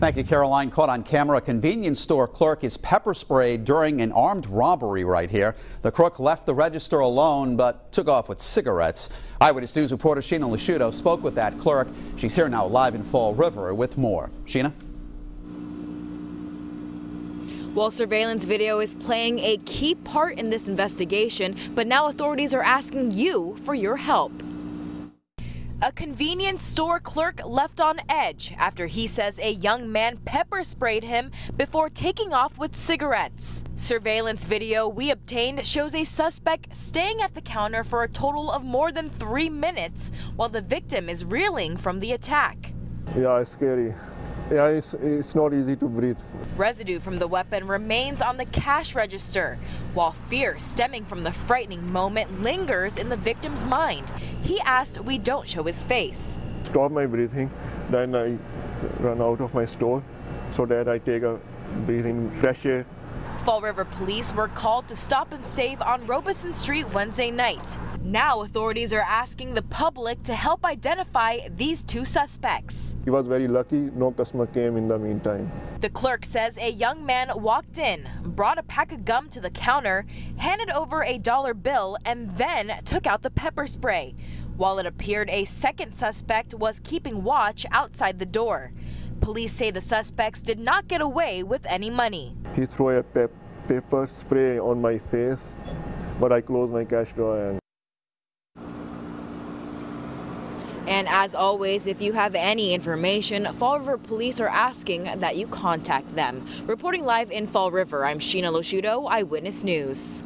Thank you, Caroline. Caught on camera, a convenience store clerk is pepper sprayed during an armed robbery right here. The crook left the register alone but took off with cigarettes. Eyewitness News reporter Sheena Lasciuto spoke with that clerk. She's here now live in Fall River with more. Sheena? Well, surveillance video is playing a key part in this investigation, but now authorities are asking you for your help. A convenience store clerk left on edge after he says a young man pepper sprayed him before taking off with cigarettes. Surveillance video we obtained shows a suspect staying at the counter for a total of more than three minutes while the victim is reeling from the attack. Yeah, it's scary. Yeah, it's, it's not easy to breathe. Residue from the weapon remains on the cash register, while fear stemming from the frightening moment lingers in the victim's mind. He asked we don't show his face. Stop my breathing, then I run out of my store so that I take a breathing fresh air. Fall River police were called to stop and save on Robeson Street Wednesday night. Now authorities are asking the public to help identify these two suspects. He was very lucky, no customer came in the meantime. The clerk says a young man walked in, brought a pack of gum to the counter, handed over a dollar bill, and then took out the pepper spray. While it appeared a second suspect was keeping watch outside the door. Police say the suspects did not get away with any money. He threw a pep pepper spray on my face, but I closed my cash drawer and And as always, if you have any information, Fall River Police are asking that you contact them. Reporting live in Fall River, I'm Sheena Lasciuto, Eyewitness News.